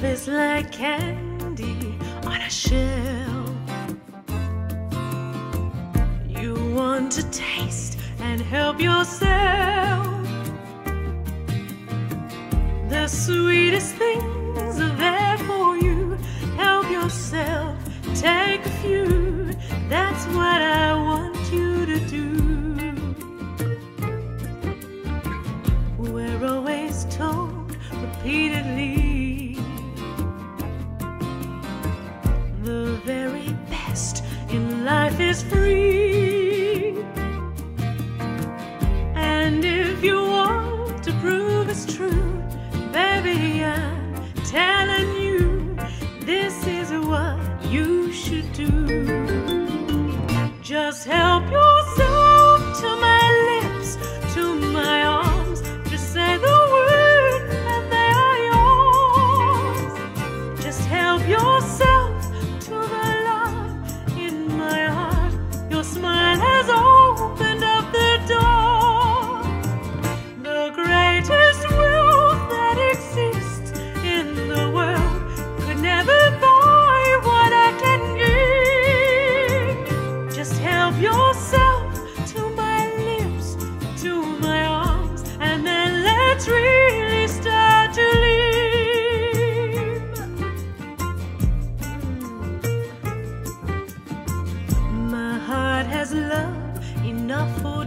just like candy on a shelf. You want to taste and help yourself. The sweetest things are there for you. Help yourself, take a few. That's what I want you to do. We're always told repeatedly in life is free. And if you want to prove it's true, baby, I'm telling you, this is what you should do. Just help yourself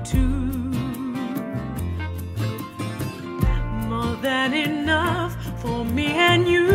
two. More than enough for me and you.